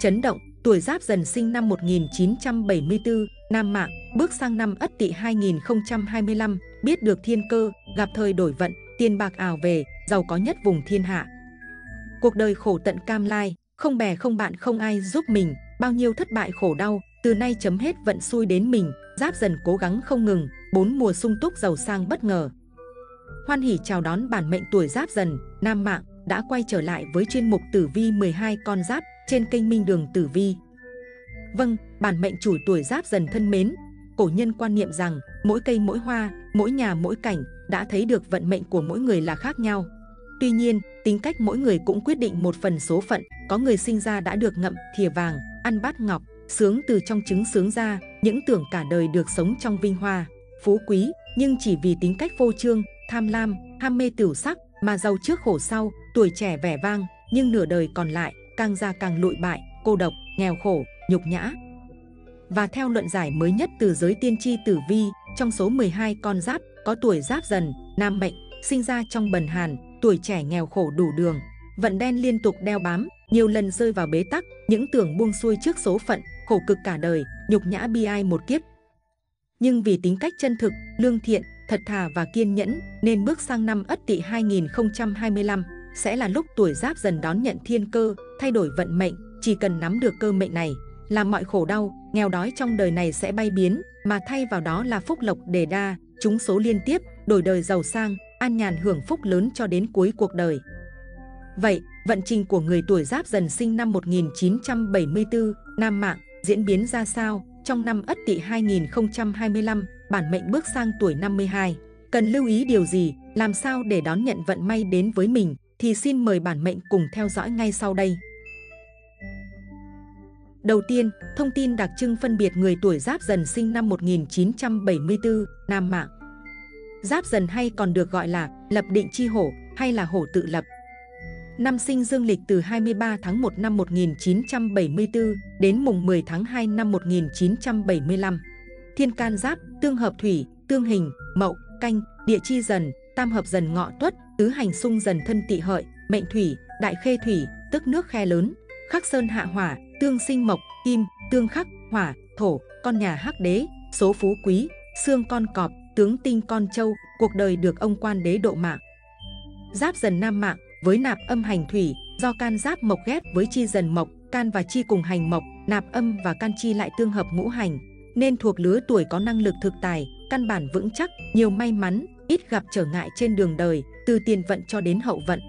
chấn động, tuổi giáp dần sinh năm 1974, nam mạng, bước sang năm Ất Tỵ 2025, biết được thiên cơ, gặp thời đổi vận, tiền bạc ảo về, giàu có nhất vùng thiên hạ. Cuộc đời khổ tận cam lai, không bè không bạn không ai giúp mình, bao nhiêu thất bại khổ đau, từ nay chấm hết vận xui đến mình, giáp dần cố gắng không ngừng, bốn mùa sung túc giàu sang bất ngờ. Hoan hỉ chào đón bản mệnh tuổi giáp dần, nam mạng, đã quay trở lại với chuyên mục tử vi 12 con giáp trên kênh Minh Đường Tử Vi. Vâng, bản mệnh chủ tuổi giáp dần thân mến, cổ nhân quan niệm rằng mỗi cây mỗi hoa, mỗi nhà mỗi cảnh đã thấy được vận mệnh của mỗi người là khác nhau. Tuy nhiên, tính cách mỗi người cũng quyết định một phần số phận, có người sinh ra đã được ngậm thìa vàng, ăn bát ngọc, sướng từ trong trứng sướng ra, những tưởng cả đời được sống trong vinh hoa, phú quý, nhưng chỉ vì tính cách vô trương, tham lam, ham mê tiểu sắc mà giàu trước khổ sau, tuổi trẻ vẻ vang, nhưng nửa đời còn lại càng già càng lụi bại, cô độc, nghèo khổ, nhục nhã. Và theo luận giải mới nhất từ giới tiên tri tử vi, trong số 12 con giáp có tuổi giáp dần, nam mệnh, sinh ra trong bần hàn, tuổi trẻ nghèo khổ đủ đường, vận đen liên tục đeo bám, nhiều lần rơi vào bế tắc, những tưởng buông xuôi trước số phận, khổ cực cả đời, nhục nhã bi ai một kiếp. Nhưng vì tính cách chân thực, lương thiện, thật thà và kiên nhẫn, nên bước sang năm Ất Tỵ 2025 sẽ là lúc tuổi giáp dần đón nhận thiên cơ, thay đổi vận mệnh, chỉ cần nắm được cơ mệnh này, làm mọi khổ đau, nghèo đói trong đời này sẽ bay biến, mà thay vào đó là phúc lộc đề đa, chúng số liên tiếp, đổi đời giàu sang, an nhàn hưởng phúc lớn cho đến cuối cuộc đời. Vậy, vận trình của người tuổi giáp dần sinh năm 1974, Nam Mạng, diễn biến ra sao? Trong năm Ất Tỵ 2025, bản mệnh bước sang tuổi 52. Cần lưu ý điều gì, làm sao để đón nhận vận may đến với mình? Thì xin mời bản mệnh cùng theo dõi ngay sau đây. Đầu tiên, thông tin đặc trưng phân biệt người tuổi Giáp Dần sinh năm 1974, Nam Mạng. Giáp Dần hay còn được gọi là lập định chi hổ hay là hổ tự lập. Năm sinh dương lịch từ 23 tháng 1 năm 1974 đến mùng 10 tháng 2 năm 1975. Thiên can giáp, tương hợp thủy, tương hình, mậu, canh, địa chi dần, tam hợp dần ngọ tuất, tứ hành xung dần thân tỵ hợi, mệnh thủy, đại khê thủy, tức nước khe lớn, khắc sơn hạ hỏa, tương sinh mộc, kim, tương khắc, hỏa, thổ, con nhà hắc đế, số phú quý, xương con cọp, tướng tinh con trâu cuộc đời được ông quan đế độ mạng. Giáp dần nam mạng, với nạp âm hành thủy, do can giáp mộc ghép với chi dần mộc, can và chi cùng hành mộc, nạp âm và can chi lại tương hợp ngũ hành, nên thuộc lứa tuổi có năng lực thực tài, căn bản vững chắc, nhiều may mắn, ít gặp trở ngại trên đường đời, từ tiền vận cho đến hậu vận.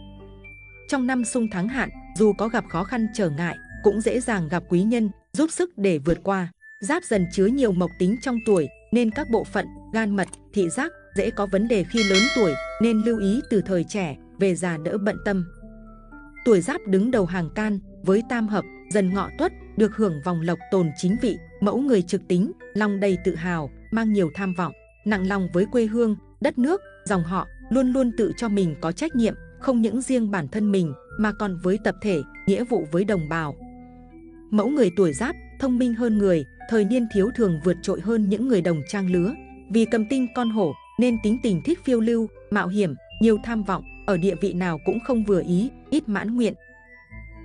Trong năm sung tháng hạn, dù có gặp khó khăn trở ngại, cũng dễ dàng gặp quý nhân, giúp sức để vượt qua. Giáp dần chứa nhiều mộc tính trong tuổi, nên các bộ phận, gan mật, thị giác dễ có vấn đề khi lớn tuổi, nên lưu ý từ thời trẻ, về già đỡ bận tâm. Tuổi giáp đứng đầu hàng can, với tam hợp, dần ngọ tuất, được hưởng vòng lộc tồn chính vị, mẫu người trực tính, lòng đầy tự hào, mang nhiều tham vọng, nặng lòng với quê hương, đất nước, dòng họ, luôn luôn tự cho mình có trách nhiệm, không những riêng bản thân mình mà còn với tập thể, nghĩa vụ với đồng bào. Mẫu người tuổi giáp, thông minh hơn người, thời niên thiếu thường vượt trội hơn những người đồng trang lứa. Vì cầm tinh con hổ nên tính tình thích phiêu lưu, mạo hiểm, nhiều tham vọng, ở địa vị nào cũng không vừa ý, ít mãn nguyện.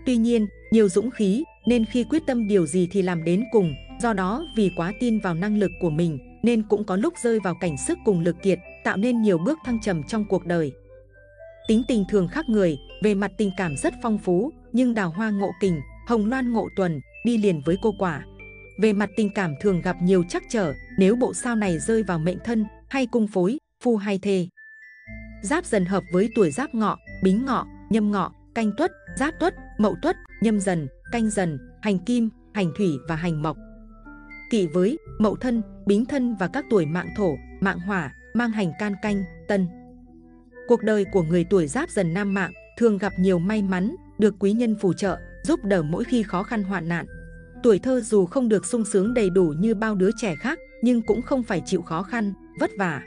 Tuy nhiên, nhiều dũng khí nên khi quyết tâm điều gì thì làm đến cùng, do đó vì quá tin vào năng lực của mình nên cũng có lúc rơi vào cảnh sức cùng lực kiệt, tạo nên nhiều bước thăng trầm trong cuộc đời. Tính tình thường khác người, về mặt tình cảm rất phong phú, nhưng đào hoa ngộ kình, hồng loan ngộ tuần, đi liền với cô quả. Về mặt tình cảm thường gặp nhiều trắc trở, nếu bộ sao này rơi vào mệnh thân, hay cung phối, phu hay thê. Giáp dần hợp với tuổi giáp ngọ, bính ngọ, nhâm ngọ, canh tuất, giáp tuất, mậu tuất, nhâm dần, canh dần, hành kim, hành thủy và hành mộc. Kỵ với mậu thân, bính thân và các tuổi mạng thổ, mạng hỏa, mang hành can canh, tân. Cuộc đời của người tuổi giáp dần nam mạng thường gặp nhiều may mắn, được quý nhân phù trợ, giúp đỡ mỗi khi khó khăn hoạn nạn. Tuổi thơ dù không được sung sướng đầy đủ như bao đứa trẻ khác, nhưng cũng không phải chịu khó khăn, vất vả.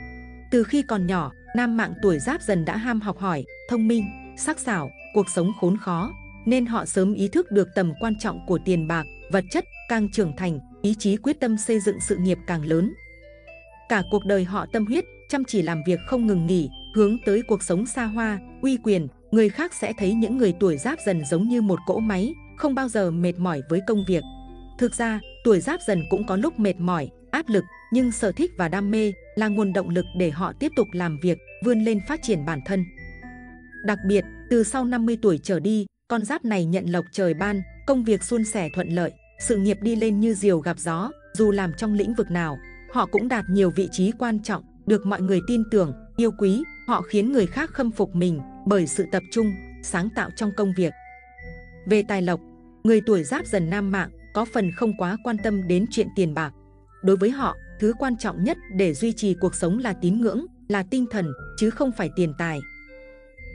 Từ khi còn nhỏ, nam mạng tuổi giáp dần đã ham học hỏi, thông minh, sắc sảo, cuộc sống khốn khó, nên họ sớm ý thức được tầm quan trọng của tiền bạc, vật chất, càng trưởng thành, ý chí quyết tâm xây dựng sự nghiệp càng lớn. Cả cuộc đời họ tâm huyết, chăm chỉ làm việc không ngừng nghỉ, hướng tới cuộc sống xa hoa, uy quyền, người khác sẽ thấy những người tuổi giáp dần giống như một cỗ máy, không bao giờ mệt mỏi với công việc. Thực ra, tuổi giáp dần cũng có lúc mệt mỏi, áp lực, nhưng sở thích và đam mê là nguồn động lực để họ tiếp tục làm việc, vươn lên phát triển bản thân. Đặc biệt, từ sau 50 tuổi trở đi, con giáp này nhận lộc trời ban, công việc suôn sẻ thuận lợi, sự nghiệp đi lên như diều gặp gió, dù làm trong lĩnh vực nào, họ cũng đạt nhiều vị trí quan trọng, được mọi người tin tưởng, yêu quý, họ khiến người khác khâm phục mình bởi sự tập trung, sáng tạo trong công việc. Về tài lộc, người tuổi giáp dần nam mạng có phần không quá quan tâm đến chuyện tiền bạc. Đối với họ, thứ quan trọng nhất để duy trì cuộc sống là tín ngưỡng, là tinh thần, chứ không phải tiền tài.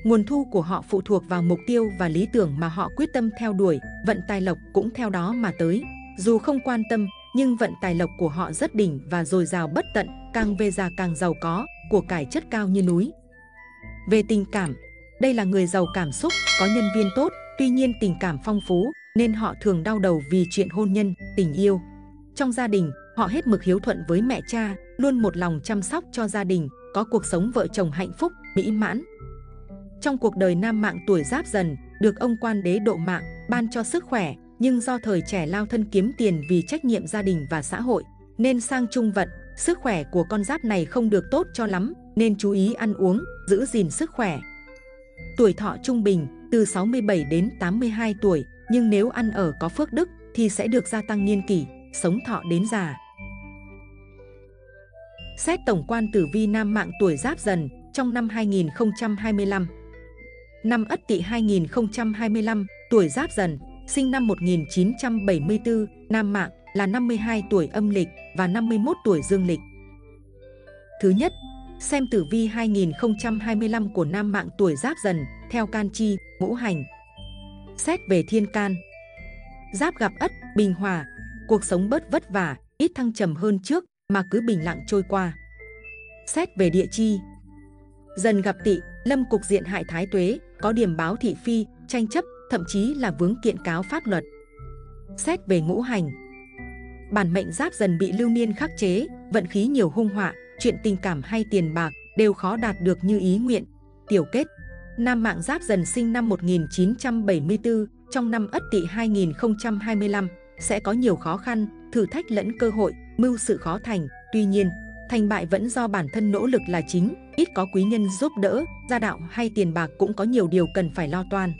Nguồn thu của họ phụ thuộc vào mục tiêu và lý tưởng mà họ quyết tâm theo đuổi, vận tài lộc cũng theo đó mà tới. Dù không quan tâm, nhưng vận tài lộc của họ rất đỉnh và dồi dào bất tận, càng về già càng giàu có, của cải chất cao như núi. Về tình cảm, đây là người giàu cảm xúc, có nhân viên tốt, tuy nhiên tình cảm phong phú, nên họ thường đau đầu vì chuyện hôn nhân, tình yêu. Trong gia đình, họ hết mực hiếu thuận với mẹ cha, luôn một lòng chăm sóc cho gia đình, có cuộc sống vợ chồng hạnh phúc, mỹ mãn. Trong cuộc đời nam mạng tuổi giáp dần, được ông quan đế độ mạng, ban cho sức khỏe, nhưng do thời trẻ lao thân kiếm tiền vì trách nhiệm gia đình và xã hội, nên sang trung vận, sức khỏe của con giáp này không được tốt cho lắm, nên chú ý ăn uống, giữ gìn sức khỏe. Tuổi thọ trung bình từ 67 đến 82 tuổi, nhưng nếu ăn ở có phước đức thì sẽ được gia tăng niên kỷ, sống thọ đến già. Xét tổng quan tử vi nam mạng tuổi giáp dần trong năm 2025. Năm Ất Tỵ 2025, tuổi Giáp Dần, sinh năm 1974, nam mạng là 52 tuổi âm lịch và 51 tuổi dương lịch. Thứ nhất, xem tử vi 2025 của nam mạng tuổi Giáp Dần theo can chi, ngũ hành. Xét về thiên can. Giáp gặp Ất, bình hòa, cuộc sống bớt vất vả, ít thăng trầm hơn trước mà cứ bình lặng trôi qua. Xét về địa chi. Dần gặp Tỵ, lâm cục diện hại thái tuế, có điểm báo thị phi, tranh chấp, thậm chí là vướng kiện cáo pháp luật. Xét về ngũ hành, bản mệnh giáp dần bị lưu niên khắc chế, vận khí nhiều hung họa, chuyện tình cảm hay tiền bạc đều khó đạt được như ý nguyện. Tiểu kết, nam mạng giáp dần sinh năm 1974, trong năm Ất Tỵ 2025 sẽ có nhiều khó khăn, thử thách lẫn cơ hội, mưu sự khó thành. Tuy nhiên, thành bại vẫn do bản thân nỗ lực là chính, ít có quý nhân giúp đỡ, gia đạo hay tiền bạc cũng có nhiều điều cần phải lo toan.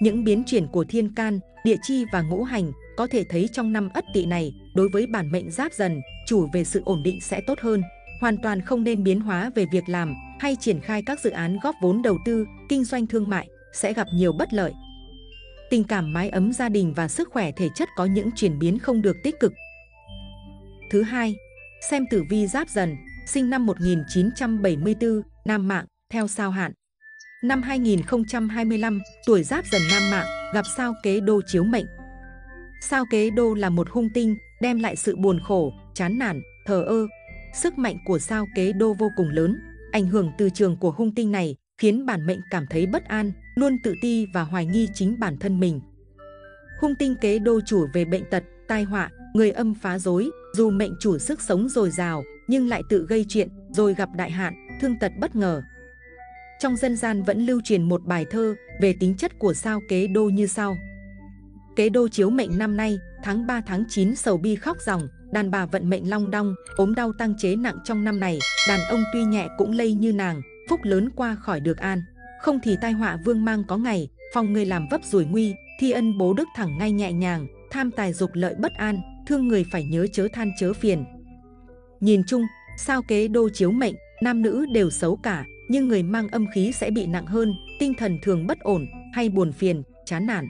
Những biến chuyển của thiên can, địa chi và ngũ hành có thể thấy trong năm ất tỵ này đối với bản mệnh giáp dần, chủ về sự ổn định sẽ tốt hơn. Hoàn toàn không nên biến hóa về việc làm hay triển khai các dự án góp vốn đầu tư, kinh doanh thương mại sẽ gặp nhiều bất lợi. Tình cảm mái ấm gia đình và sức khỏe thể chất có những chuyển biến không được tích cực. Thứ hai, xem tử vi giáp dần, sinh năm 1974, nam mạng, theo sao hạn. Năm 2025, tuổi giáp dần nam mạng, gặp sao kế đô chiếu mệnh. Sao kế đô là một hung tinh, đem lại sự buồn khổ, chán nản, thờ ơ. Sức mạnh của sao kế đô vô cùng lớn, ảnh hưởng từ trường của hung tinh này khiến bản mệnh cảm thấy bất an, luôn tự ti và hoài nghi chính bản thân mình. Hung tinh kế đô chủ về bệnh tật, tai họa, người âm phá dối dù mệnh chủ sức sống dồi dào, nhưng lại tự gây chuyện, rồi gặp đại hạn, thương tật bất ngờ. Trong dân gian vẫn lưu truyền một bài thơ về tính chất của sao kế đô như sau. Kế đô chiếu mệnh năm nay, tháng 3 tháng 9 sầu bi khóc ròng, đàn bà vận mệnh long đong, ốm đau tăng chế nặng trong năm này, đàn ông tuy nhẹ cũng lây như nàng, phúc lớn qua khỏi được an. Không thì tai họa vương mang có ngày, phòng người làm vấp rủi nguy, thi ân bố đức thẳng ngay nhẹ nhàng, tham tài dục lợi bất an, thương người phải nhớ chớ than chớ phiền. Nhìn chung, sao kế đô chiếu mệnh, nam nữ đều xấu cả, nhưng người mang âm khí sẽ bị nặng hơn, tinh thần thường bất ổn hay buồn phiền, chán nản.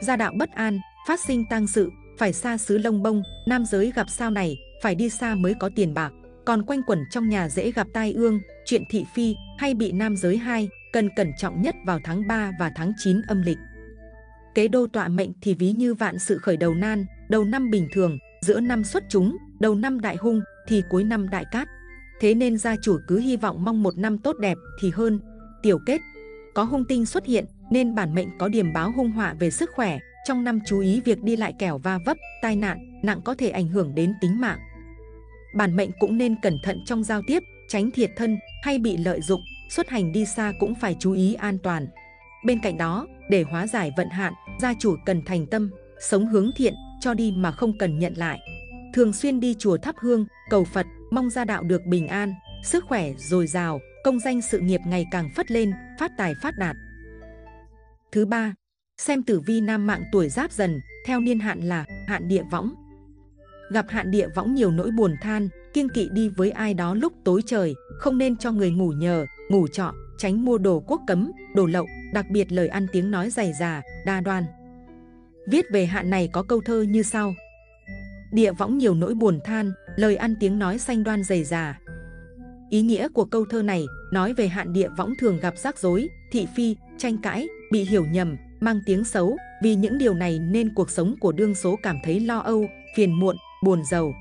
Gia đạo bất an, phát sinh tăng sự, phải xa xứ lông bông, nam giới gặp sao này, phải đi xa mới có tiền bạc. Còn quanh quẩn trong nhà dễ gặp tai ương, chuyện thị phi hay bị nam giới hai, cần cẩn trọng nhất vào tháng 3 và tháng 9 âm lịch. Kế đô tọa mệnh thì ví như vạn sự khởi đầu nan, đầu năm bình thường, giữa năm xuất chúng, đầu năm đại hung thì cuối năm đại cát. Thế nên gia chủ cứ hy vọng mong một năm tốt đẹp thì hơn. Tiểu kết, có hung tinh xuất hiện nên bản mệnh có điểm báo hung họa về sức khỏe. Trong năm chú ý việc đi lại kẻo va vấp, tai nạn, nặng có thể ảnh hưởng đến tính mạng. Bản mệnh cũng nên cẩn thận trong giao tiếp, tránh thiệt thân hay bị lợi dụng. Xuất hành đi xa cũng phải chú ý an toàn. Bên cạnh đó, để hóa giải vận hạn, gia chủ cần thành tâm, sống hướng thiện, cho đi mà không cần nhận lại. Thường xuyên đi chùa thắp hương, cầu Phật, mong gia đạo được bình an, sức khỏe dồi dào, công danh sự nghiệp ngày càng phất lên, phát tài phát đạt. Thứ ba, xem tử vi nam mạng tuổi giáp dần, theo niên hạn là hạn địa võng. Gặp hạn địa võng nhiều nỗi buồn than, kiêng kỵ đi với ai đó lúc tối trời, không nên cho người ngủ nhờ, ngủ trọ, tránh mua đồ quốc cấm, đồ lậu, đặc biệt lời ăn tiếng nói dày già, đa đoan. Viết về hạn này có câu thơ như sau. Địa võng nhiều nỗi buồn than, lời ăn tiếng nói xanh đoan dày già. Ý nghĩa của câu thơ này nói về hạn địa võng thường gặp rắc rối, thị phi, tranh cãi, bị hiểu nhầm, mang tiếng xấu. Vì những điều này nên cuộc sống của đương số cảm thấy lo âu, phiền muộn, buồn giàu.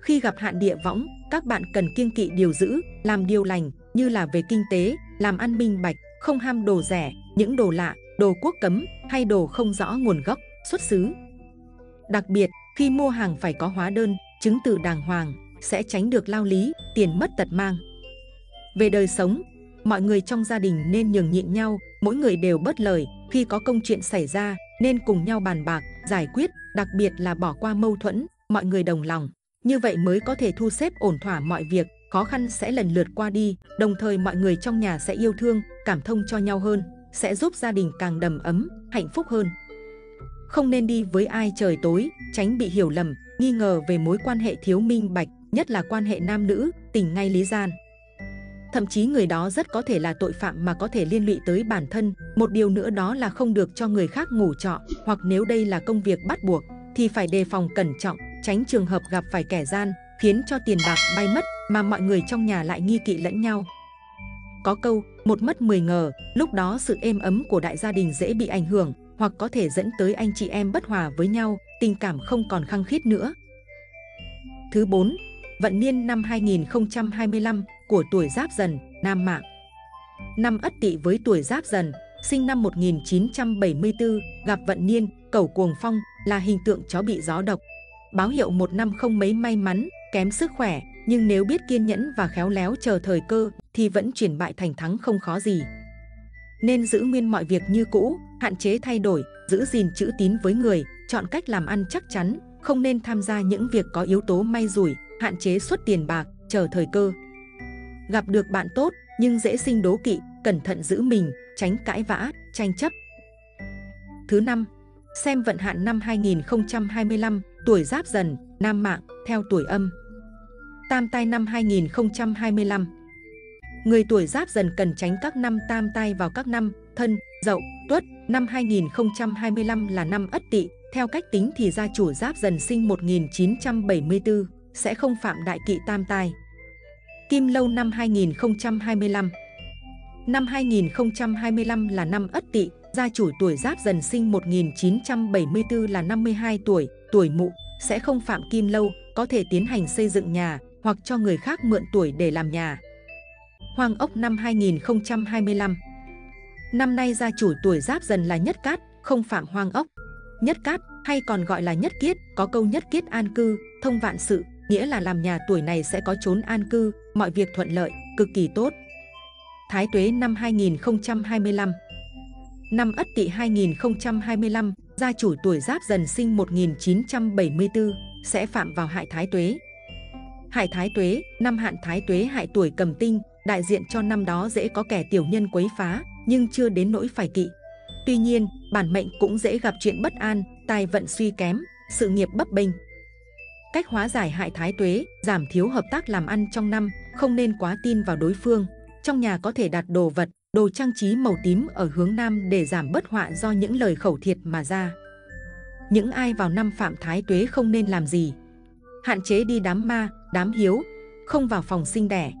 Khi gặp hạn địa võng, các bạn cần kiêng kỵ điều giữ, làm điều lành như là về kinh tế, làm ăn minh bạch, không ham đồ rẻ, những đồ lạ, đồ quốc cấm hay đồ không rõ nguồn gốc, xuất xứ. Đặc biệt, khi mua hàng phải có hóa đơn, chứng từ đàng hoàng, sẽ tránh được lao lý, tiền mất tật mang. Về đời sống, mọi người trong gia đình nên nhường nhịn nhau, mỗi người đều bớt lời, khi có công chuyện xảy ra, nên cùng nhau bàn bạc, giải quyết, đặc biệt là bỏ qua mâu thuẫn, mọi người đồng lòng. Như vậy mới có thể thu xếp ổn thỏa mọi việc, khó khăn sẽ lần lượt qua đi, đồng thời mọi người trong nhà sẽ yêu thương, cảm thông cho nhau hơn, sẽ giúp gia đình càng đầm ấm, hạnh phúc hơn. Không nên đi với ai trời tối, tránh bị hiểu lầm, nghi ngờ về mối quan hệ thiếu minh bạch, nhất là quan hệ nam nữ, tình ngay lý gian. Thậm chí người đó rất có thể là tội phạm mà có thể liên lụy tới bản thân. Một điều nữa đó là không được cho người khác ngủ trọ, hoặc nếu đây là công việc bắt buộc, thì phải đề phòng cẩn trọng, tránh trường hợp gặp phải kẻ gian, khiến cho tiền bạc bay mất mà mọi người trong nhà lại nghi kỵ lẫn nhau. Có câu, một mất 10 ngờ, lúc đó sự êm ấm của đại gia đình dễ bị ảnh hưởng, hoặc có thể dẫn tới anh chị em bất hòa với nhau, tình cảm không còn khăng khít nữa. Thứ 4. Vận niên năm 2025 của tuổi Giáp Dần, Nam Mạng. Năm Ất Tỵ với tuổi Giáp Dần, sinh năm 1974, gặp vận niên, cầu cuồng phong là hình tượng chó bị gió độc. Báo hiệu một năm không mấy may mắn, kém sức khỏe, nhưng nếu biết kiên nhẫn và khéo léo chờ thời cơ thì vẫn chuyển bại thành thắng không khó gì. Nên giữ nguyên mọi việc như cũ, hạn chế thay đổi, giữ gìn chữ tín với người, chọn cách làm ăn chắc chắn, không nên tham gia những việc có yếu tố may rủi, hạn chế xuất tiền bạc, chờ thời cơ. Gặp được bạn tốt nhưng dễ sinh đố kỵ, cẩn thận giữ mình, tránh cãi vã, tranh chấp. Thứ năm, xem vận hạn năm 2025, tuổi Giáp Dần, Nam Mạng, theo tuổi âm. Tam tai năm 2025 Người tuổi Giáp Dần cần tránh các năm tam tai vào các năm Thân, Dậu, Tuất. Năm 2025 là năm Ất Tỵ. Theo cách tính thì gia chủ Giáp Dần sinh 1974 sẽ không phạm đại kỵ tam tai. Kim Lâu năm 2025 Năm 2025 là năm Ất Tỵ, gia chủ tuổi Giáp Dần sinh 1974 là 52 tuổi, tuổi Mụ sẽ không phạm Kim Lâu, có thể tiến hành xây dựng nhà hoặc cho người khác mượn tuổi để làm nhà. Hoàng Ốc năm 2025 Năm nay gia chủ tuổi Giáp Dần là Nhất Cát, không phạm Hoang Ốc. Nhất Cát hay còn gọi là Nhất Kiết, có câu Nhất Kiết an cư, thông vạn sự, nghĩa là làm nhà tuổi này sẽ có chốn an cư, mọi việc thuận lợi, cực kỳ tốt. Thái Tuế năm 2025 Năm Ất Tỵ 2025, gia chủ tuổi Giáp Dần sinh 1974 sẽ phạm vào hại Thái Tuế. Hại Thái Tuế, năm hạn Thái Tuế hại tuổi cầm tinh, đại diện cho năm đó dễ có kẻ tiểu nhân quấy phá, nhưng chưa đến nỗi phải kỵ. Tuy nhiên, bản mệnh cũng dễ gặp chuyện bất an, tài vận suy kém, sự nghiệp bấp bênh. Cách hóa giải hại thái tuế, giảm thiếu hợp tác làm ăn trong năm, không nên quá tin vào đối phương. Trong nhà có thể đặt đồ vật, đồ trang trí màu tím ở hướng nam để giảm bất họa do những lời khẩu thiệt mà ra. Những ai vào năm phạm thái tuế không nên làm gì? Hạn chế đi đám ma, đám hiếu, không vào phòng sinh đẻ.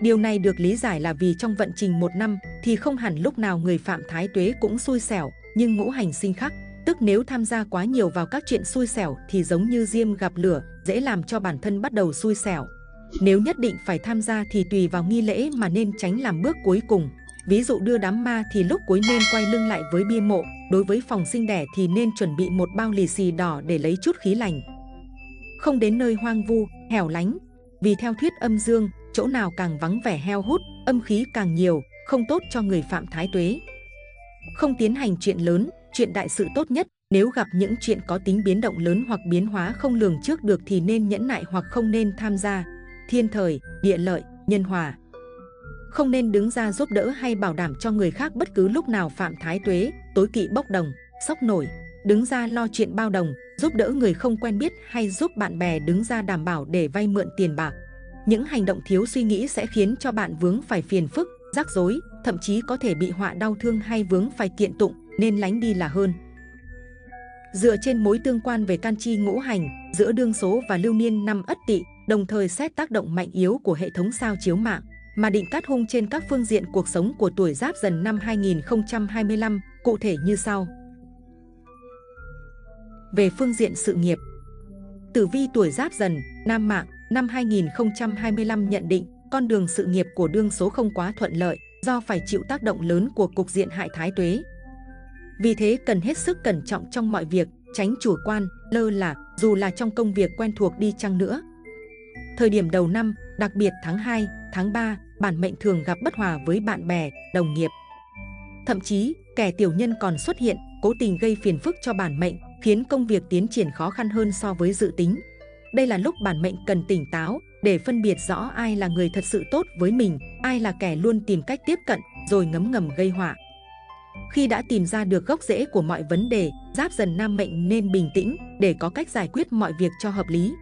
Điều này được lý giải là vì trong vận trình một năm thì không hẳn lúc nào người phạm thái tuế cũng xui xẻo, nhưng ngũ hành sinh khắc, tức nếu tham gia quá nhiều vào các chuyện xui xẻo thì giống như diêm gặp lửa, dễ làm cho bản thân bắt đầu xui xẻo. Nếu nhất định phải tham gia thì tùy vào nghi lễ mà nên tránh làm bước cuối cùng. Ví dụ đưa đám ma thì lúc cuối nên quay lưng lại với bia mộ, đối với phòng sinh đẻ thì nên chuẩn bị một bao lì xì đỏ để lấy chút khí lành. Không đến nơi hoang vu, hẻo lánh, vì theo thuyết âm dương, chỗ nào càng vắng vẻ heo hút, âm khí càng nhiều, không tốt cho người phạm thái tuế. không tiến hành chuyện lớn, chuyện đại sự tốt nhất. Nếu gặp những chuyện có tính biến động lớn hoặc biến hóa không lường trước được thì nên nhẫn nại hoặc không nên tham gia. Thiên thời, địa lợi, nhân hòa. Không nên đứng ra giúp đỡ hay bảo đảm cho người khác bất cứ lúc nào phạm thái tuế, tối kỵ bốc đồng, sốc nổi, đứng ra lo chuyện bao đồng, giúp đỡ người không quen biết hay giúp bạn bè đứng ra đảm bảo để vay mượn tiền bạc. Những hành động thiếu suy nghĩ sẽ khiến cho bạn vướng phải phiền phức, rắc rối, thậm chí có thể bị họa đau thương hay vướng phải kiện tụng, nên lánh đi là hơn. Dựa trên mối tương quan về can chi ngũ hành giữa đương số và lưu niên năm Ất Tỵ, đồng thời xét tác động mạnh yếu của hệ thống sao chiếu mạng, mà định cát hung trên các phương diện cuộc sống của tuổi Giáp Dần năm 2025, cụ thể như sau. Về phương diện sự nghiệp, Tử vi tuổi Giáp Dần, Nam Mạng, năm 2025 nhận định con đường sự nghiệp của đương số không quá thuận lợi do phải chịu tác động lớn của cục diện hại thái tuế. Vì thế cần hết sức cẩn trọng trong mọi việc, tránh chủ quan, lơ là, dù là trong công việc quen thuộc đi chăng nữa. Thời điểm đầu năm, đặc biệt tháng 2, tháng 3, bản mệnh thường gặp bất hòa với bạn bè, đồng nghiệp. Thậm chí, kẻ tiểu nhân còn xuất hiện, cố tình gây phiền phức cho bản mệnh, khiến công việc tiến triển khó khăn hơn so với dự tính. Đây là lúc bản mệnh cần tỉnh táo để phân biệt rõ ai là người thật sự tốt với mình, ai là kẻ luôn tìm cách tiếp cận rồi ngấm ngầm gây họa. Khi đã tìm ra được gốc rễ của mọi vấn đề, giáp dần nam mệnh nên bình tĩnh để có cách giải quyết mọi việc cho hợp lý.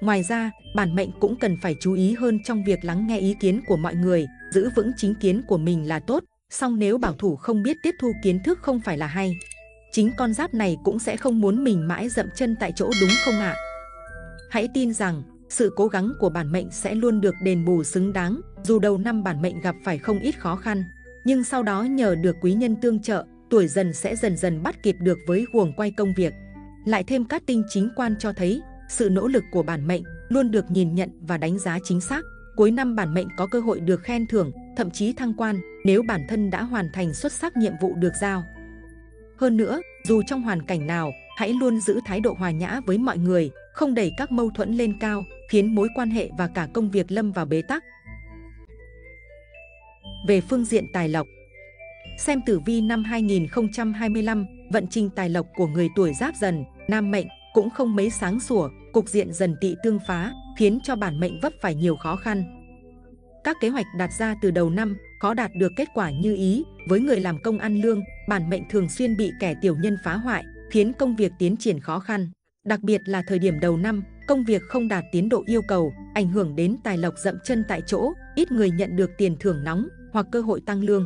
Ngoài ra, bản mệnh cũng cần phải chú ý hơn trong việc lắng nghe ý kiến của mọi người, giữ vững chính kiến của mình là tốt, song nếu bảo thủ không biết tiếp thu kiến thức không phải là hay. Chính con giáp này cũng sẽ không muốn mình mãi dậm chân tại chỗ đúng không ạ? Hãy tin rằng, sự cố gắng của bản mệnh sẽ luôn được đền bù xứng đáng, dù đầu năm bản mệnh gặp phải không ít khó khăn. Nhưng sau đó nhờ được quý nhân tương trợ, tuổi dần sẽ dần dần bắt kịp được với guồng quay công việc. Lại thêm các tinh chính quan cho thấy, sự nỗ lực của bản mệnh luôn được nhìn nhận và đánh giá chính xác. Cuối năm bản mệnh có cơ hội được khen thưởng, thậm chí thăng quan nếu bản thân đã hoàn thành xuất sắc nhiệm vụ được giao. Hơn nữa, dù trong hoàn cảnh nào, hãy luôn giữ thái độ hòa nhã với mọi người, không đẩy các mâu thuẫn lên cao, khiến mối quan hệ và cả công việc lâm vào bế tắc. Về phương diện tài lộc Xem tử vi năm 2025, vận trình tài lộc của người tuổi giáp dần, nam mệnh cũng không mấy sáng sủa, cục diện dần tị tương phá, khiến cho bản mệnh vấp phải nhiều khó khăn. Các kế hoạch đặt ra từ đầu năm khó đạt được kết quả như ý, với người làm công ăn lương, bản mệnh thường xuyên bị kẻ tiểu nhân phá hoại, khiến công việc tiến triển khó khăn. Đặc biệt là thời điểm đầu năm, công việc không đạt tiến độ yêu cầu, ảnh hưởng đến tài lộc dậm chân tại chỗ, ít người nhận được tiền thưởng nóng hoặc cơ hội tăng lương.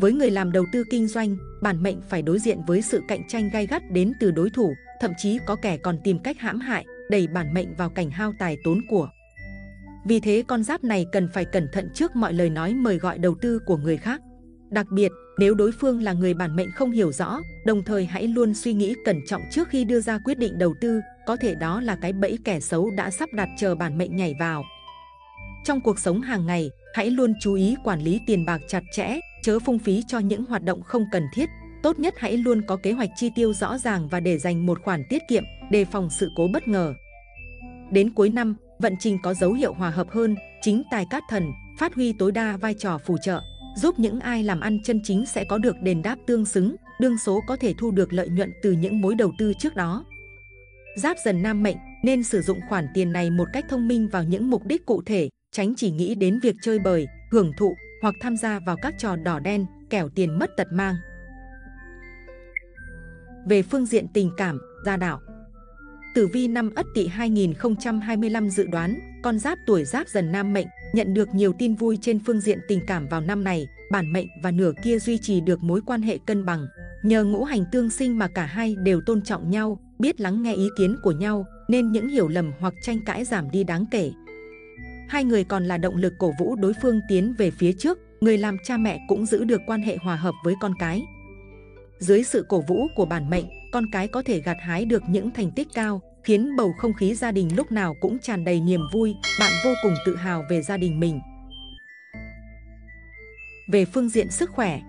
Với người làm đầu tư kinh doanh, bản mệnh phải đối diện với sự cạnh tranh gai gắt đến từ đối thủ, thậm chí có kẻ còn tìm cách hãm hại, đẩy bản mệnh vào cảnh hao tài tốn của. Vì thế con giáp này cần phải cẩn thận trước mọi lời nói mời gọi đầu tư của người khác. Đặc biệt, nếu đối phương là người bản mệnh không hiểu rõ, đồng thời hãy luôn suy nghĩ cẩn trọng trước khi đưa ra quyết định đầu tư, có thể đó là cái bẫy kẻ xấu đã sắp đặt chờ bản mệnh nhảy vào. Trong cuộc sống hàng ngày, hãy luôn chú ý quản lý tiền bạc chặt chẽ, chớ phung phí cho những hoạt động không cần thiết. Tốt nhất hãy luôn có kế hoạch chi tiêu rõ ràng và để dành một khoản tiết kiệm, đề phòng sự cố bất ngờ. Đến cuối năm, vận trình có dấu hiệu hòa hợp hơn, chính tài cát thần, phát huy tối đa vai trò phù trợ, giúp những ai làm ăn chân chính sẽ có được đền đáp tương xứng, đương số có thể thu được lợi nhuận từ những mối đầu tư trước đó. Giáp dần nam mệnh nên sử dụng khoản tiền này một cách thông minh vào những mục đích cụ thể, tránh chỉ nghĩ đến việc chơi bời, hưởng thụ hoặc tham gia vào các trò đỏ đen, kẻo tiền mất tật mang. Về phương diện tình cảm, gia đạo Tử vi năm Ất Tỵ 2025 dự đoán, con giáp tuổi giáp dần nam mệnh nhận được nhiều tin vui trên phương diện tình cảm vào năm này, bản mệnh và nửa kia duy trì được mối quan hệ cân bằng. Nhờ ngũ hành tương sinh mà cả hai đều tôn trọng nhau, biết lắng nghe ý kiến của nhau, nên những hiểu lầm hoặc tranh cãi giảm đi đáng kể. Hai người còn là động lực cổ vũ đối phương tiến về phía trước, người làm cha mẹ cũng giữ được quan hệ hòa hợp với con cái. Dưới sự cổ vũ của bản mệnh, con cái có thể gặt hái được những thành tích cao, khiến bầu không khí gia đình lúc nào cũng tràn đầy niềm vui, bạn vô cùng tự hào về gia đình mình. Về phương diện sức khỏe,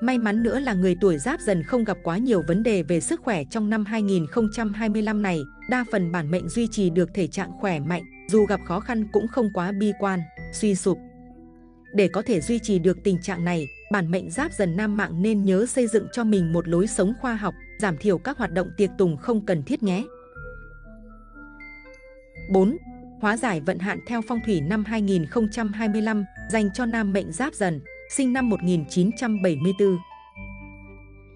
May mắn nữa là người tuổi giáp dần không gặp quá nhiều vấn đề về sức khỏe trong năm 2025 này, đa phần bản mệnh duy trì được thể trạng khỏe mạnh, dù gặp khó khăn cũng không quá bi quan, suy sụp. Để có thể duy trì được tình trạng này, bản mệnh giáp dần nam mạng nên nhớ xây dựng cho mình một lối sống khoa học, giảm thiểu các hoạt động tiệc tùng không cần thiết nhé. 4. Hóa giải vận hạn theo phong thủy năm 2025 dành cho nam mệnh giáp dần, sinh năm 1974.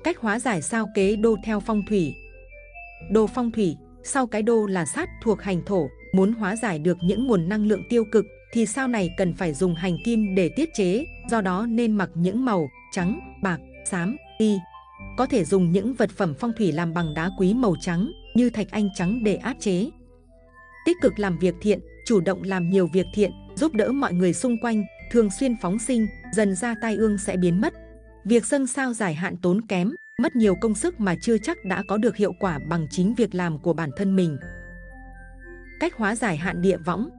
Cách hóa giải sao kế đô theo phong thủy đô phong thủy, sau cái đô là sát thuộc hành thổ, muốn hóa giải được những nguồn năng lượng tiêu cực thì sao này cần phải dùng hành kim để tiết chế, do đó nên mặc những màu trắng, bạc, xám, y. Có thể dùng những vật phẩm phong thủy làm bằng đá quý màu trắng như thạch anh trắng để áp chế. Tích cực làm việc thiện, chủ động làm nhiều việc thiện, giúp đỡ mọi người xung quanh, thường xuyên phóng sinh, dần ra tai ương sẽ biến mất. Việc dâng sao giải hạn tốn kém, mất nhiều công sức mà chưa chắc đã có được hiệu quả bằng chính việc làm của bản thân mình. Cách hóa giải hạn địa võng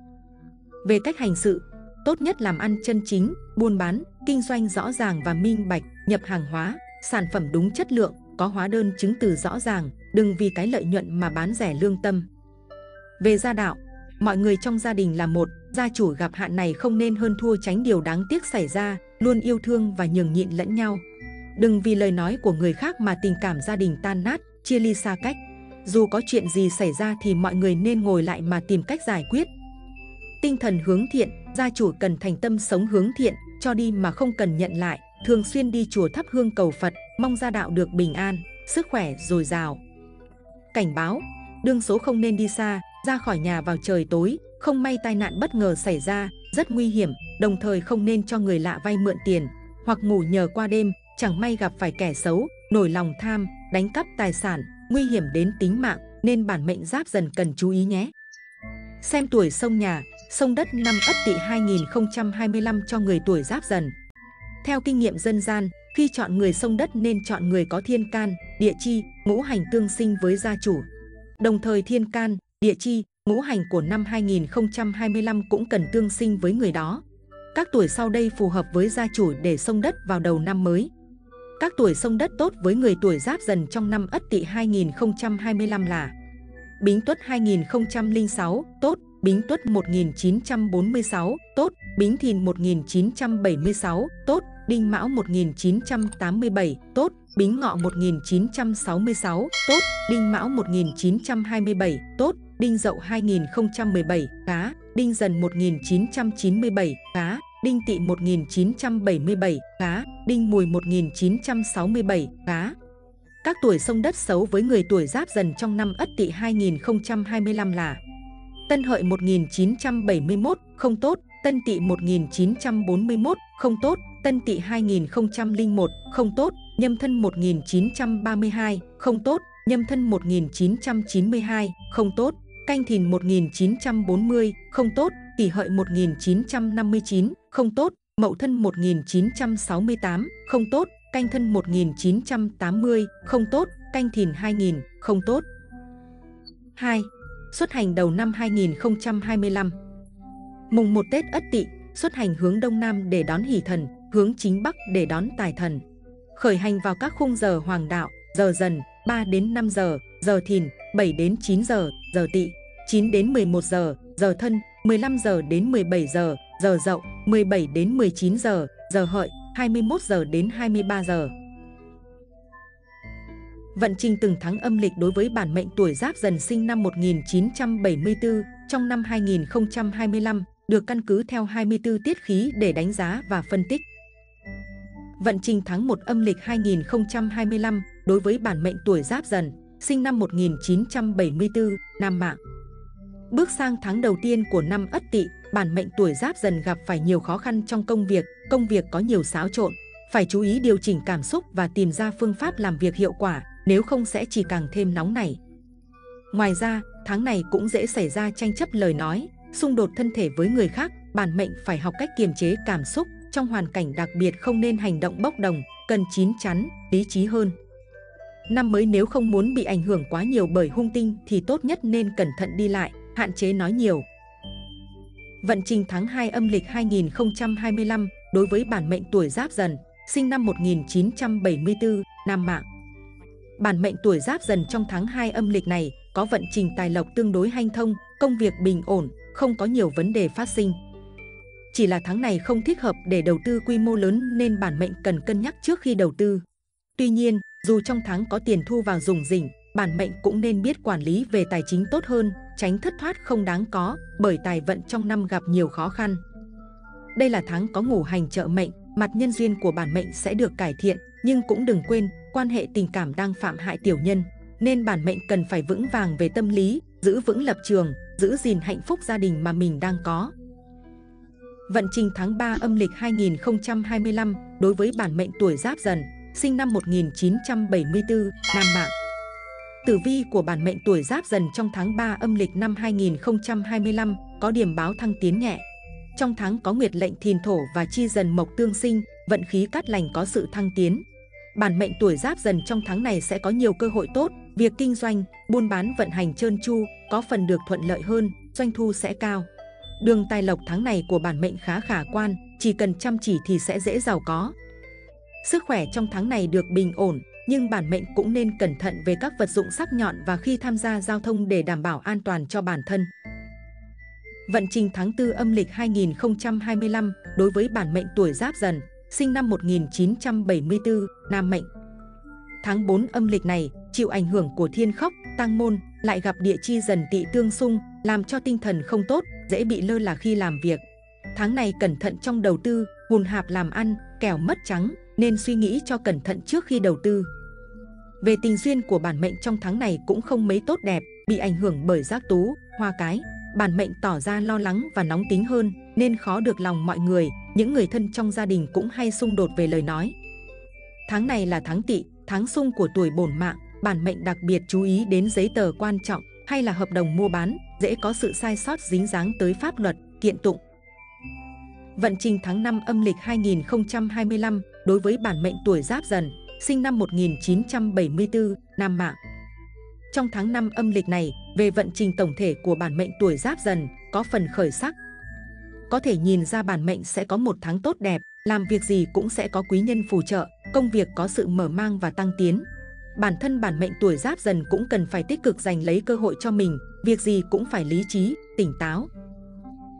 về cách hành sự, tốt nhất làm ăn chân chính, buôn bán, kinh doanh rõ ràng và minh bạch, nhập hàng hóa, sản phẩm đúng chất lượng, có hóa đơn chứng từ rõ ràng, đừng vì cái lợi nhuận mà bán rẻ lương tâm. Về gia đạo, mọi người trong gia đình là một, gia chủ gặp hạn này không nên hơn thua tránh điều đáng tiếc xảy ra, luôn yêu thương và nhường nhịn lẫn nhau. Đừng vì lời nói của người khác mà tình cảm gia đình tan nát, chia ly xa cách. Dù có chuyện gì xảy ra thì mọi người nên ngồi lại mà tìm cách giải quyết. Tinh thần hướng thiện, gia chủ cần thành tâm sống hướng thiện, cho đi mà không cần nhận lại, thường xuyên đi chùa thắp hương cầu Phật, mong gia đạo được bình an, sức khỏe dồi dào. Cảnh báo, đương số không nên đi xa, ra khỏi nhà vào trời tối, không may tai nạn bất ngờ xảy ra, rất nguy hiểm, đồng thời không nên cho người lạ vay mượn tiền, hoặc ngủ nhờ qua đêm, chẳng may gặp phải kẻ xấu, nổi lòng tham, đánh cắp tài sản, nguy hiểm đến tính mạng, nên bản mệnh giáp dần cần chú ý nhé. Xem tuổi sông nhà, sông đất năm Ất Tỵ 2025 cho người tuổi giáp dần. Theo kinh nghiệm dân gian, khi chọn người sông đất nên chọn người có thiên can, địa chi, ngũ hành tương sinh với gia chủ. Đồng thời thiên can, địa chi, ngũ hành của năm 2025 cũng cần tương sinh với người đó. Các tuổi sau đây phù hợp với gia chủ để sông đất vào đầu năm mới. Các tuổi sông đất tốt với người tuổi giáp dần trong năm Ất Tỵ 2025 là Bính Tuất 2006, tốt, Bính Tuất 1946, tốt, Bính Thìn 1976, tốt, Đinh Mão 1987, tốt, Bính Ngọ 1966, tốt, Đinh Mão 1927, tốt, Đinh Dậu 2017, cá, Đinh Dần 1997, cá, Đinh Tị 1977, cá, Đinh Mùi 1967, cá. Các tuổi sông đất xấu với người tuổi giáp dần trong năm Ất Tỵ 2025 là Tân Hợi 1971, không tốt, Tân Tỵ 1941, không tốt, Tân Tỵ 2001, không tốt, Nhâm Thân 1932, không tốt, Nhâm Thân 1992, không tốt, Canh Thìn 1940, không tốt, Kỷ Hợi 1959, không tốt, Mậu Thân 1968, không tốt, Canh Thân 1980, không tốt, Canh Thìn 2000, không tốt. 2. Xuất hành đầu năm 2025 Mùng 1 Tết Ất Tỵ, xuất hành hướng Đông Nam để đón hỷ thần, hướng chính Bắc để đón tài thần. Khởi hành vào các khung giờ hoàng đạo, giờ dần, 3 đến 5 giờ, giờ thìn, 7 đến 9 giờ, giờ tỵ, 9 đến 11 giờ, giờ thân, 15 giờ đến 17 giờ, giờ dậu, 17 đến 19 giờ, giờ hợi, 21 giờ đến 23 giờ. Vận trình từng tháng âm lịch đối với bản mệnh tuổi Giáp Dần sinh năm 1974 trong năm 2025 được căn cứ theo 24 tiết khí để đánh giá và phân tích. Vận trình tháng 1 âm lịch 2025 đối với bản mệnh tuổi Giáp Dần sinh năm 1974 Nam Mạng. Bước sang tháng đầu tiên của năm Ất Tỵ, bản mệnh tuổi Giáp Dần gặp phải nhiều khó khăn trong công việc, công việc có nhiều xáo trộn, phải chú ý điều chỉnh cảm xúc và tìm ra phương pháp làm việc hiệu quả, nếu không sẽ chỉ càng thêm nóng nảy. Ngoài ra, tháng này cũng dễ xảy ra tranh chấp lời nói, xung đột thân thể với người khác, bản mệnh phải học cách kiềm chế cảm xúc, trong hoàn cảnh đặc biệt không nên hành động bốc đồng, cần chín chắn, lý trí hơn. Năm mới nếu không muốn bị ảnh hưởng quá nhiều bởi hung tinh thì tốt nhất nên cẩn thận đi lại, hạn chế nói nhiều. Vận trình tháng 2 âm lịch 2025 đối với bản mệnh tuổi Giáp Dần, sinh năm 1974, Nam Mạng. Bản mệnh tuổi Giáp Dần trong tháng 2 âm lịch này có vận trình tài lộc tương đối hanh thông, công việc bình ổn, không có nhiều vấn đề phát sinh. chỉ là tháng này không thích hợp để đầu tư quy mô lớn nên bản mệnh cần cân nhắc trước khi đầu tư. Tuy nhiên, dù trong tháng có tiền thu vào dùng rỉnh, bản mệnh cũng nên biết quản lý về tài chính tốt hơn, tránh thất thoát không đáng có, bởi tài vận trong năm gặp nhiều khó khăn. Đây là tháng có ngủ hành trợ mệnh, mặt nhân duyên của bản mệnh sẽ được cải thiện, nhưng cũng đừng quên, quan hệ tình cảm đang phạm hại tiểu nhân, nên bản mệnh cần phải vững vàng về tâm lý, giữ vững lập trường, giữ gìn hạnh phúc gia đình mà mình đang có. Vận trình tháng 3 âm lịch 2025 đối với bản mệnh tuổi Giáp Dần, sinh năm 1974, nam mạng. Tử vi của bản mệnh tuổi Giáp Dần trong tháng 3 âm lịch năm 2025 có điểm báo thăng tiến nhẹ. Trong tháng có nguyệt lệnh thìn thổ và chi dần mộc tương sinh, vận khí cát lành có sự thăng tiến. Bản mệnh tuổi Giáp Dần trong tháng này sẽ có nhiều cơ hội tốt, việc kinh doanh, buôn bán vận hành trơn tru, có phần được thuận lợi hơn, doanh thu sẽ cao. Đường tài lộc tháng này của bản mệnh khá khả quan, chỉ cần chăm chỉ thì sẽ dễ giàu có. Sức khỏe trong tháng này được bình ổn, nhưng bản mệnh cũng nên cẩn thận về các vật dụng sắc nhọn và khi tham gia giao thông để đảm bảo an toàn cho bản thân. Vận trình tháng 4 âm lịch 2025 đối với bản mệnh tuổi Giáp Dần, sinh năm 1974, nam mệnh. Tháng 4 âm lịch này, chịu ảnh hưởng của thiên khốc, tăng môn, lại gặp địa chi dần tị tương xung, làm cho tinh thần không tốt, dễ bị lơ là khi làm việc. Tháng này cẩn thận trong đầu tư, hùn hạp làm ăn, kẻo mất trắng, nên suy nghĩ cho cẩn thận trước khi đầu tư. Về tình duyên của bản mệnh trong tháng này cũng không mấy tốt đẹp, bị ảnh hưởng bởi giác tú, hoa cái. Bản mệnh tỏ ra lo lắng và nóng tính hơn, nên khó được lòng mọi người, những người thân trong gia đình cũng hay xung đột về lời nói. Tháng này là tháng tỵ, tháng xung của tuổi bổn mạng, bản mệnh đặc biệt chú ý đến giấy tờ quan trọng hay là hợp đồng mua bán, dễ có sự sai sót dính dáng tới pháp luật, kiện tụng. Vận trình tháng 5 âm lịch 2025 đối với bản mệnh tuổi Giáp Dần, sinh năm 1974, nam mạng. Trong tháng 5 âm lịch này, về vận trình tổng thể của bản mệnh tuổi Giáp Dần có phần khởi sắc. Có thể nhìn ra bản mệnh sẽ có một tháng tốt đẹp, làm việc gì cũng sẽ có quý nhân phù trợ, công việc có sự mở mang và tăng tiến, bản thân bản mệnh tuổi giáp dần cũng cần phải tích cực giành lấy cơ hội cho mình, việc gì cũng phải lý trí, tỉnh táo.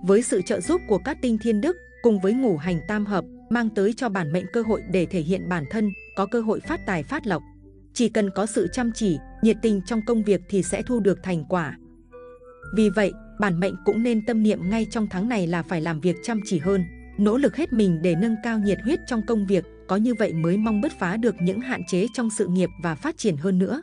Với sự trợ giúp của các tinh thiên đức cùng với ngũ hành tam hợp mang tới cho bản mệnh cơ hội để thể hiện bản thân, có cơ hội phát tài phát lộc. Chỉ cần có sự chăm chỉ, nhiệt tình trong công việc thì sẽ thu được thành quả. Vì vậy, bản mệnh cũng nên tâm niệm ngay trong tháng này là phải làm việc chăm chỉ hơn, nỗ lực hết mình để nâng cao nhiệt huyết trong công việc, có như vậy mới mong bứt phá được những hạn chế trong sự nghiệp và phát triển hơn nữa.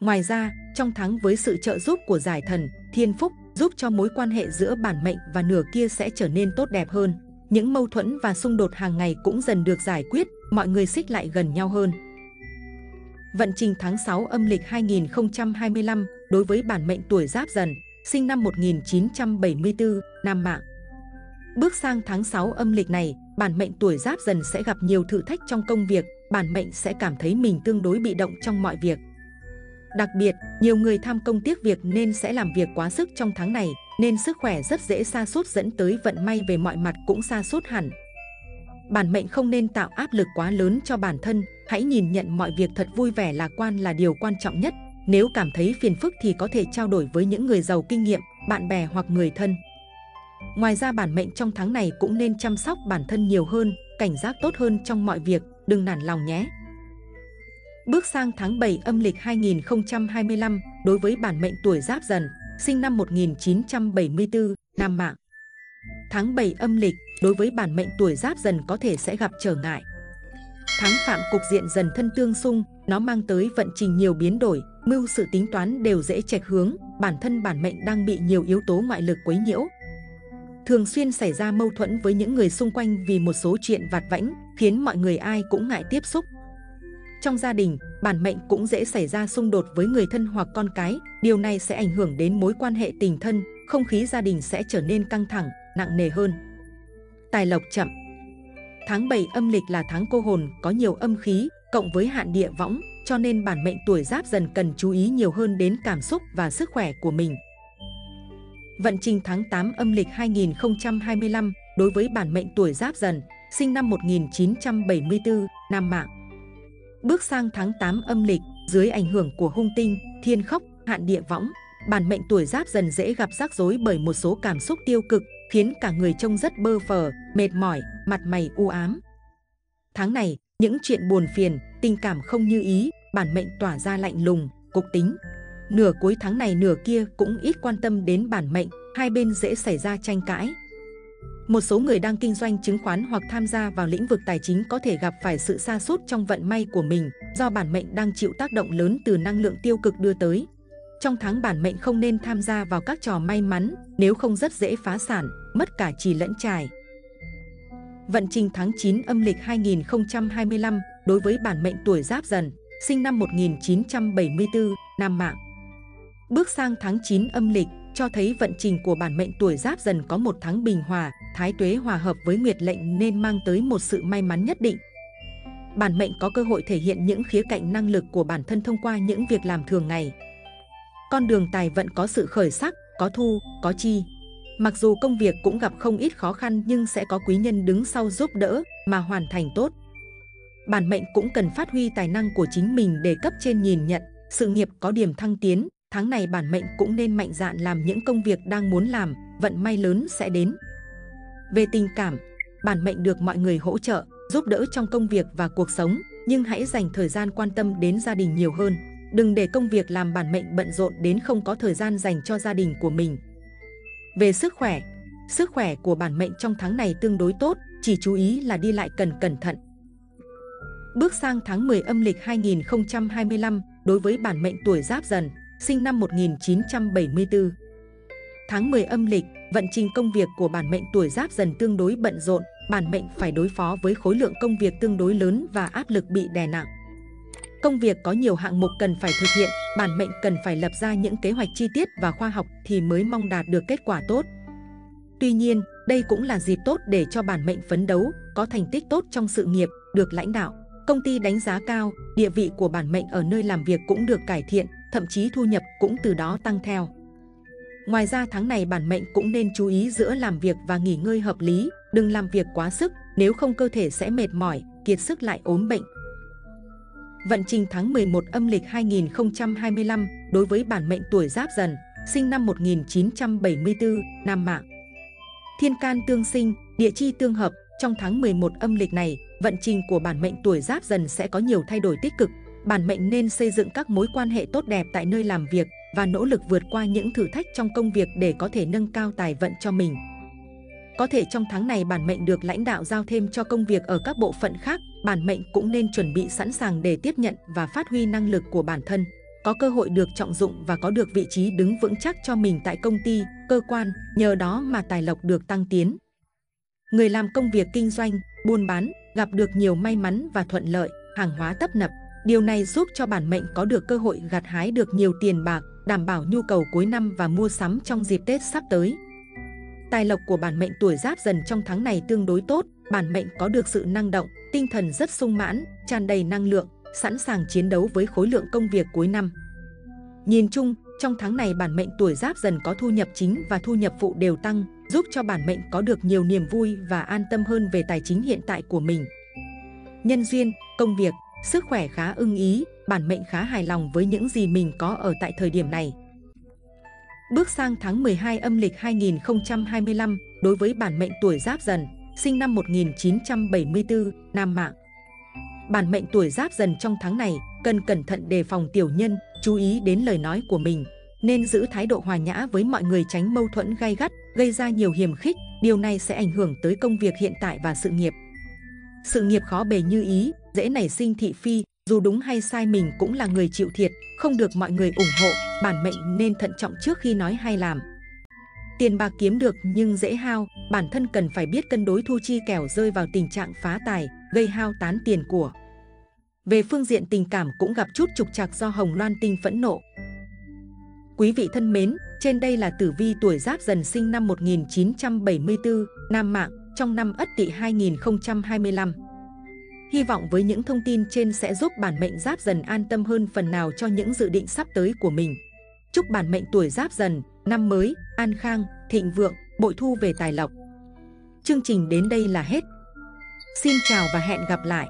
Ngoài ra, trong tháng với sự trợ giúp của giải thần, thiên phúc giúp cho mối quan hệ giữa bản mệnh và nửa kia sẽ trở nên tốt đẹp hơn. Những mâu thuẫn và xung đột hàng ngày cũng dần được giải quyết, mọi người xích lại gần nhau hơn. Vận trình tháng 6 âm lịch 2025 đối với bản mệnh tuổi Giáp Dần, sinh năm 1974, Nam Mạng. Bước sang tháng 6 âm lịch này, bản mệnh tuổi giáp dần sẽ gặp nhiều thử thách trong công việc, bản mệnh sẽ cảm thấy mình tương đối bị động trong mọi việc. Đặc biệt, nhiều người tham công tiếc việc nên sẽ làm việc quá sức trong tháng này, nên sức khỏe rất dễ sa sút dẫn tới vận may về mọi mặt cũng sa sút hẳn. Bản mệnh không nên tạo áp lực quá lớn cho bản thân, hãy nhìn nhận mọi việc thật vui vẻ lạc quan là điều quan trọng nhất. Nếu cảm thấy phiền phức thì có thể trao đổi với những người giàu kinh nghiệm, bạn bè hoặc người thân. Ngoài ra bản mệnh trong tháng này cũng nên chăm sóc bản thân nhiều hơn, cảnh giác tốt hơn trong mọi việc, đừng nản lòng nhé. Bước sang tháng 7 âm lịch 2025 đối với bản mệnh tuổi Giáp Dần, sinh năm 1974, Nam Mạng. Tháng 7 âm lịch đối với bản mệnh tuổi Giáp Dần có thể sẽ gặp trở ngại. Tháng phạm cục diện dần thân tương xung, nó mang tới vận trình nhiều biến đổi, mưu sự tính toán đều dễ chệch hướng, bản thân bản mệnh đang bị nhiều yếu tố ngoại lực quấy nhiễu, thường xuyên xảy ra mâu thuẫn với những người xung quanh vì một số chuyện vặt vãnh, khiến mọi người ai cũng ngại tiếp xúc. Trong gia đình, bản mệnh cũng dễ xảy ra xung đột với người thân hoặc con cái, điều này sẽ ảnh hưởng đến mối quan hệ tình thân, không khí gia đình sẽ trở nên căng thẳng, nặng nề hơn. Tài lộc chậm Tháng 7 âm lịch là tháng cô hồn, có nhiều âm khí, cộng với hạn địa võng, cho nên bản mệnh tuổi giáp dần cần chú ý nhiều hơn đến cảm xúc và sức khỏe của mình. Vận trình tháng 8 âm lịch 2025 đối với bản mệnh tuổi Giáp Dần, sinh năm 1974, Nam Mạng. Bước sang tháng 8 âm lịch, dưới ảnh hưởng của hung tinh, thiên khốc, hạn địa võng, bản mệnh tuổi Giáp Dần dễ gặp rắc rối bởi một số cảm xúc tiêu cực, khiến cả người trông rất bơ phờ, mệt mỏi, mặt mày u ám. Tháng này, những chuyện buồn phiền, tình cảm không như ý, bản mệnh tỏa ra lạnh lùng, cục tính. Nửa cuối tháng này nửa kia cũng ít quan tâm đến bản mệnh, hai bên dễ xảy ra tranh cãi. Một số người đang kinh doanh chứng khoán hoặc tham gia vào lĩnh vực tài chính có thể gặp phải sự sa sút trong vận may của mình do bản mệnh đang chịu tác động lớn từ năng lượng tiêu cực đưa tới. Trong tháng bản mệnh không nên tham gia vào các trò may mắn, nếu không rất dễ phá sản, mất cả trì lẫn trải. Vận trình tháng 9 âm lịch 2025 đối với bản mệnh tuổi Giáp Dần, sinh năm 1974, Nam Mạng. Bước sang tháng 9 âm lịch, cho thấy vận trình của bản mệnh tuổi Giáp Dần có một tháng bình hòa, thái tuế hòa hợp với nguyệt lệnh nên mang tới một sự may mắn nhất định. Bản mệnh có cơ hội thể hiện những khía cạnh năng lực của bản thân thông qua những việc làm thường ngày. Con đường tài vận có sự khởi sắc, có thu, có chi. Mặc dù công việc cũng gặp không ít khó khăn nhưng sẽ có quý nhân đứng sau giúp đỡ mà hoàn thành tốt. Bản mệnh cũng cần phát huy tài năng của chính mình để cấp trên nhìn nhận, sự nghiệp có điểm thăng tiến, tháng này bản mệnh cũng nên mạnh dạn làm những công việc đang muốn làm, vận may lớn sẽ đến. Về tình cảm, bản mệnh được mọi người hỗ trợ, giúp đỡ trong công việc và cuộc sống, nhưng hãy dành thời gian quan tâm đến gia đình nhiều hơn. Đừng để công việc làm bản mệnh bận rộn đến không có thời gian dành cho gia đình của mình. Về sức khỏe, sức khỏe của bản mệnh trong tháng này tương đối tốt, chỉ chú ý là đi lại cần cẩn thận. Bước sang tháng 10 âm lịch 2025, đối với bản mệnh tuổi Giáp Dần, sinh năm 1974. Tháng 10 âm lịch, vận trình công việc của bản mệnh tuổi Giáp Dần tương đối bận rộn, bản mệnh phải đối phó với khối lượng công việc tương đối lớn và áp lực bị đè nặng. Công việc có nhiều hạng mục cần phải thực hiện, bản mệnh cần phải lập ra những kế hoạch chi tiết và khoa học thì mới mong đạt được kết quả tốt. Tuy nhiên, đây cũng là dịp tốt để cho bản mệnh phấn đấu, có thành tích tốt trong sự nghiệp, được lãnh đạo, công ty đánh giá cao, địa vị của bản mệnh ở nơi làm việc cũng được cải thiện, thậm chí thu nhập cũng từ đó tăng theo. Ngoài ra tháng này bản mệnh cũng nên chú ý giữa làm việc và nghỉ ngơi hợp lý, đừng làm việc quá sức, nếu không cơ thể sẽ mệt mỏi, kiệt sức lại ốm bệnh. Vận trình tháng 11 âm lịch 2025 đối với bản mệnh tuổi Giáp Dần, sinh năm 1974, Nam Mạng. Thiên can tương sinh, địa chi tương hợp, trong tháng 11 âm lịch này, vận trình của bản mệnh tuổi Giáp Dần sẽ có nhiều thay đổi tích cực. Bản mệnh nên xây dựng các mối quan hệ tốt đẹp tại nơi làm việc và nỗ lực vượt qua những thử thách trong công việc để có thể nâng cao tài vận cho mình. Có thể trong tháng này bản mệnh được lãnh đạo giao thêm cho công việc ở các bộ phận khác, bản mệnh cũng nên chuẩn bị sẵn sàng để tiếp nhận và phát huy năng lực của bản thân. Có cơ hội được trọng dụng và có được vị trí đứng vững chắc cho mình tại công ty, cơ quan, nhờ đó mà tài lộc được tăng tiến. Người làm công việc kinh doanh, buôn bán, gặp được nhiều may mắn và thuận lợi, hàng hóa tấp nập. Điều này giúp cho bản mệnh có được cơ hội gặt hái được nhiều tiền bạc, đảm bảo nhu cầu cuối năm và mua sắm trong dịp Tết sắp tới. Tài lộc của bản mệnh tuổi giáp dần trong tháng này tương đối tốt, bản mệnh có được sự năng động, tinh thần rất sung mãn, tràn đầy năng lượng, sẵn sàng chiến đấu với khối lượng công việc cuối năm. Nhìn chung, trong tháng này bản mệnh tuổi giáp dần có thu nhập chính và thu nhập phụ đều tăng, giúp cho bản mệnh có được nhiều niềm vui và an tâm hơn về tài chính hiện tại của mình. Nhân duyên, công việc, sức khỏe khá ưng ý, bản mệnh khá hài lòng với những gì mình có ở tại thời điểm này. Bước sang tháng 12 âm lịch 2025, đối với bản mệnh tuổi Giáp Dần, sinh năm 1974, Nam Mạng. Bản mệnh tuổi Giáp Dần trong tháng này cần cẩn thận đề phòng tiểu nhân, chú ý đến lời nói của mình, nên giữ thái độ hòa nhã với mọi người tránh mâu thuẫn gay gắt, gây ra nhiều hiềm khích, điều này sẽ ảnh hưởng tới công việc hiện tại và sự nghiệp. Sự nghiệp khó bề như ý, dễ nảy sinh thị phi, dù đúng hay sai mình cũng là người chịu thiệt, không được mọi người ủng hộ, bản mệnh nên thận trọng trước khi nói hay làm. Tiền bạc kiếm được nhưng dễ hao, bản thân cần phải biết cân đối thu chi kẻo rơi vào tình trạng phá tài, gây hao tán tiền của. Về phương diện tình cảm cũng gặp chút trục trặc do Hồng Loan Tinh phẫn nộ. Quý vị thân mến, trên đây là tử vi tuổi Giáp Dần sinh năm 1974, Nam Mạng, trong năm Ất Tỵ 2025. Hy vọng với những thông tin trên sẽ giúp bản mệnh Giáp Dần an tâm hơn phần nào cho những dự định sắp tới của mình. Chúc bản mệnh tuổi Giáp Dần, năm mới, an khang, thịnh vượng, bội thu về tài lộc. Chương trình đến đây là hết. Xin chào và hẹn gặp lại!